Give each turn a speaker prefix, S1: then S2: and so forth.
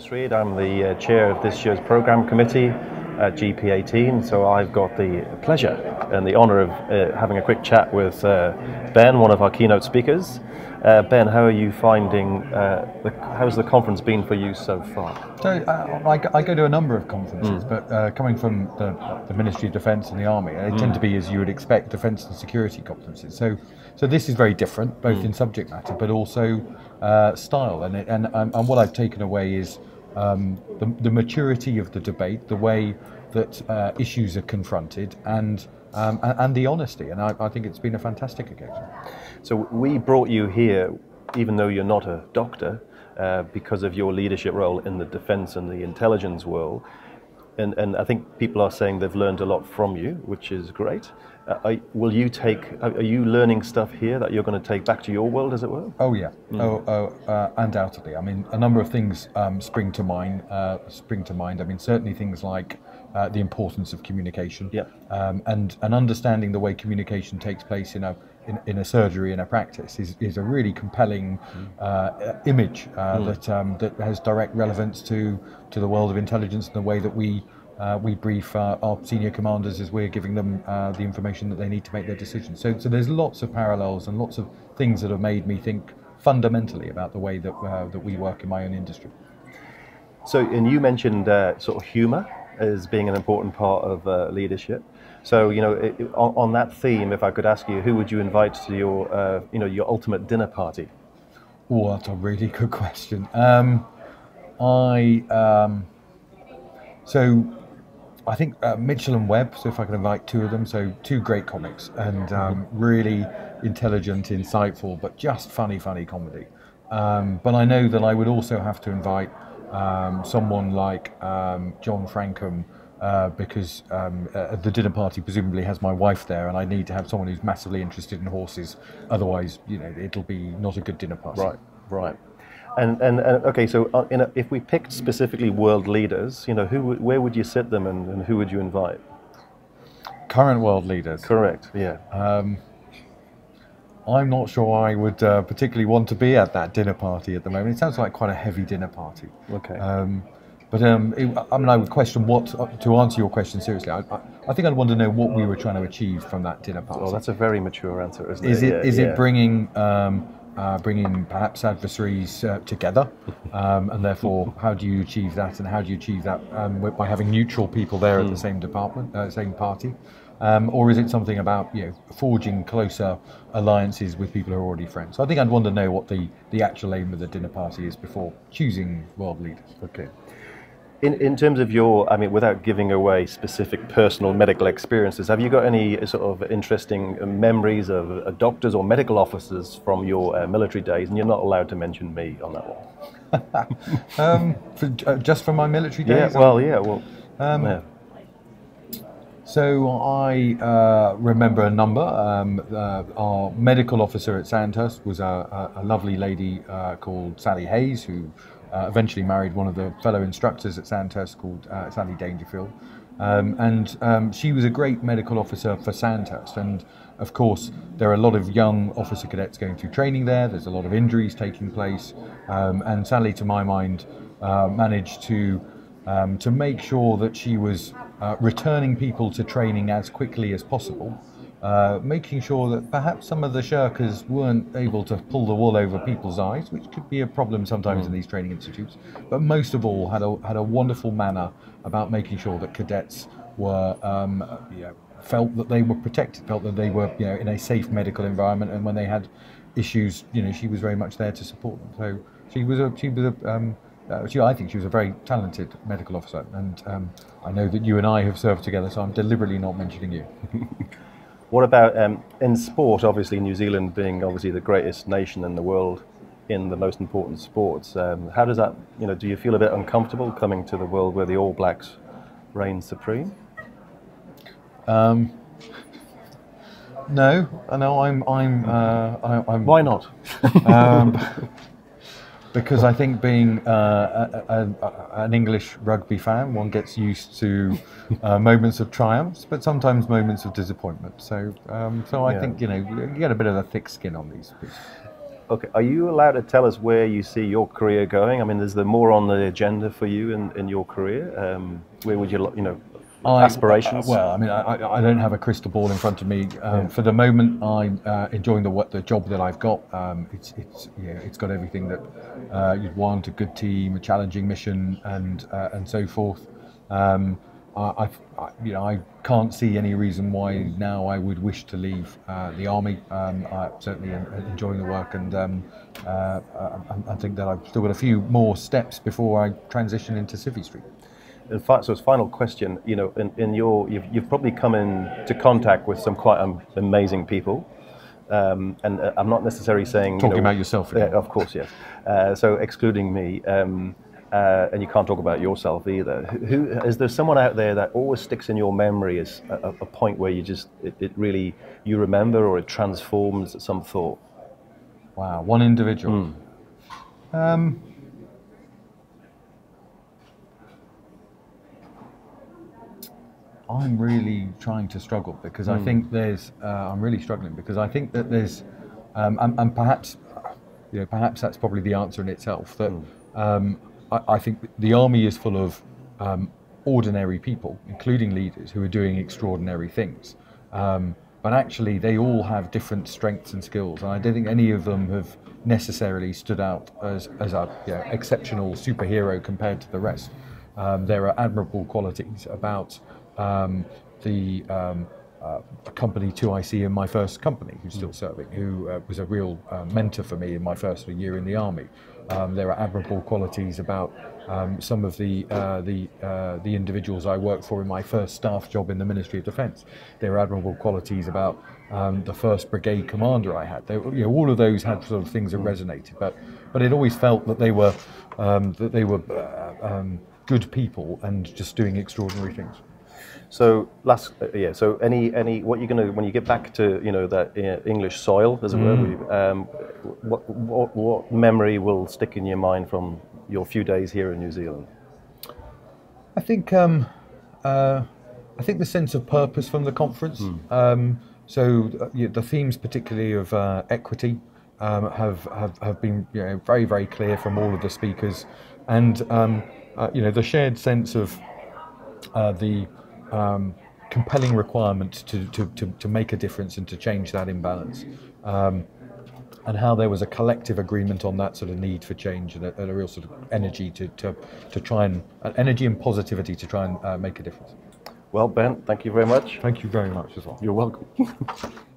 S1: Chris Reed. I'm the uh, chair of this year's program committee at GP18. So I've got the pleasure and the honour of uh, having a quick chat with uh, Ben, one of our keynote speakers. Uh, ben, how are you finding? Uh, the, how's the conference been for you so far?
S2: So uh, I, I, go to a number of conferences, mm. but coming from the, the, Ministry of Defence and the Army, they mm. tend to be, as you would expect, defence and security conferences. So, so this is very different, both mm. in subject matter, but also uh, style. And, it, and, um, and what I've taken away is um, the, the, maturity of the debate, the way that uh, issues are confronted, and um, and, and, the honesty. And I, I, think it's been a fantastic occasion.
S1: So we brought you here, even though you're not a doctor, uh, because of your leadership role in the defence and the intelligence world. And, and I think people are saying they've learned a lot from you, which is great. Uh, are, will you take? Are you learning stuff here that you're going to take back to your world, as it were?
S2: Oh yeah, mm. oh, oh uh, undoubtedly. I mean, a number of things um, spring to mind. Uh, spring to mind. I mean, certainly things like uh, the importance of communication,
S1: yeah.
S2: um, and and understanding the way communication takes place in a in, in a surgery in a practice is, is a really compelling mm. uh, image uh, mm. that um, that has direct relevance to to the world of intelligence and the way that we uh, we brief uh, our senior commanders as we're giving them uh, the information that they need to make their decisions. So, so there's lots of parallels and lots of things that have made me think fundamentally about the way that uh, that we work in my own industry.
S1: So, and you mentioned uh, sort of humour as being an important part of uh, leadership. So, you know, it, on, on, that theme, if I could ask you, who would you invite to your, you know, your ultimate dinner party?
S2: Oh, that's a really good question. Um, I um, so I think uh, Mitchell and Webb, so if I can invite two of them, so two great comics and um, really intelligent, insightful, but just funny, funny comedy. Um, but I know that I would also have to invite um, someone like um, John Francome. Uh, because um, uh, the dinner party presumably has my wife there, and I need to have someone who's massively interested in horses. Otherwise, you know, it'll be not a good dinner party.
S1: Right, right. And, and, and okay, so uh, a, if we picked specifically world leaders, you know, who where would you sit them and, and who would you invite?
S2: Current world leaders.
S1: Correct. Yeah. Um,
S2: I'm not sure I would uh, particularly want to be at that dinner party at the moment. It sounds like quite a heavy dinner party.
S1: Okay. Um,
S2: but um, it, I mean, I would question what, uh, to answer your question seriously, I, I, I, think I'd want to know what we were trying to achieve from that dinner party.
S1: Well, that's a very mature answer, isn't
S2: is
S1: it?
S2: it yeah, is yeah. it bringing um, uh, bringing perhaps adversaries uh, together, um, and therefore, how do you achieve that? And how do you achieve that um, by having neutral people there mm. at the hmm. same department, uh, same party? Um, or is it something about you know forging closer alliances with people who are already friends? So I think I'd want to know what the, the actual aim of the dinner party is before choosing world leaders.
S1: Okay. In, in terms of your, I mean, without giving away specific personal medical experiences, have you got any sort of interesting memories of uh, doctors or medical officers from your uh, military days? And you're not allowed to mention me on that
S2: one. um, for, uh, just from my military days?
S1: Yeah, well, yeah, well, um, yeah.
S2: So I uh, remember a number. Um, uh, our medical officer at Sandhurst was a, a, a lovely lady uh, called Sally Hayes, who uh, eventually married one of the fellow instructors at Sandhurst called uh, Sally Dangerfield. Um, and um, she was a great medical officer for Sandhurst. And of course, there are a lot of young officer cadets going through training there. There's a lot of injuries taking place. Um, and Sally, to my mind, uh, managed to um, to make sure that she was uh, returning people to training as quickly as possible uh, making sure that perhaps some of the shirkers weren't able to pull the wool over people's eyes, which could be a problem sometimes mm. in these training institutes. But most of all, had a had a wonderful manner about making sure that cadets were um, you know, felt that they were protected, felt that they were you know in a safe medical environment, and when they had issues, you know, she was very much there to support them. So she was a she was a um, uh, she, I think she was a very talented medical officer, and um, I know that you and I have served together, so I'm deliberately not mentioning you.
S1: What about um, in sport? Obviously, New Zealand being obviously the greatest nation in the world in the most important sports. Um, how does that, you know, do you feel a bit uncomfortable coming to the world where the All Blacks reign supreme? Um,
S2: no, no, I'm, I'm, uh, I, am
S1: Why not?
S2: because I think being uh, a, a, an English rugby fan, one gets used to uh, moments of triumphs, but sometimes moments of disappointment. So, um, so I yeah. think you know you get a bit of a thick skin on these.
S1: Okay, are you allowed to tell us where you see your career going? I mean, is there more on the agenda for you in, in your career? Um, where would you, you know,
S2: I-
S1: aspirations?
S2: uh, well, I mean, I, I- don't have a crystal ball in front of me. Um, For the moment, I'm uh, enjoying the what the job that I've got. Um, it's it's yeah, it's got everything that uh, you'd want: a good team, a challenging mission, and uh, and so forth. Um, I, I, you know, I can't see any reason why now I would wish to leave uh, the army. Um, I certainly am enjoying the work, and um, uh, I, I think that I've still got a few more steps before I transition into Civvy Street.
S1: In fact, so it's final question. You know, in, in your, you've, you've probably come into contact with some quite um, amazing people. Um, and uh, I'm not necessarily saying you
S2: Talking
S1: know-
S2: about yourself again.
S1: Yeah, of course, yes. Uh, so excluding me, um, uh, and you can't talk about yourself either. Who, who is there someone out there that always sticks in your memory as a, a point where you just it, it really you remember or it transforms some thought?
S2: Wow, one individual. Um, I'm really trying to struggle because I think there's. Uh, I'm really struggling because I think that there's, um, and, and perhaps, you know, perhaps that's probably the answer in itself. That um, I, I think the army is full of um, ordinary people, including leaders, who are doing extraordinary things. Um, but actually, they all have different strengths and skills, and I don't think any of them have necessarily stood out as, as a you know, exceptional superhero compared to the rest. Um, there are admirable qualities about um, the um, uh, company 2IC in my first company, who's still serving, who uh, was a real uh, mentor for me in my first year in the army. Um, there are admirable qualities about um, some of the uh, the uh, the individuals I worked for in my first staff job in the Ministry of Defence. There are admirable qualities about um, the first brigade commander I had. They, you know, all of those had sort of things that resonated, but but it always felt that they were um, that they were uh, um, good people and just doing extraordinary things.
S1: So last, uh, yeah. So any, any, what you're gonna when you get back to you know that uh, English soil, as it were, um, what, what, what memory will stick in your mind from your few days here in New Zealand?
S2: I think um, uh, I think the sense of purpose from the conference. Um, so uh, yeah, the themes, particularly of uh, equity, um, have, have have been you know, very very clear from all of the speakers, and um, uh, you know the shared sense of uh, the um, compelling requirement to, to, to, to make a difference and to change that imbalance. Um, and how there was a collective agreement on that sort of need for change and a, and a real sort of energy to, to, to try and uh, energy and positivity to try and uh, make a difference.
S1: Well, Ben, thank you very much.
S2: Thank you very much as well.
S1: You're welcome.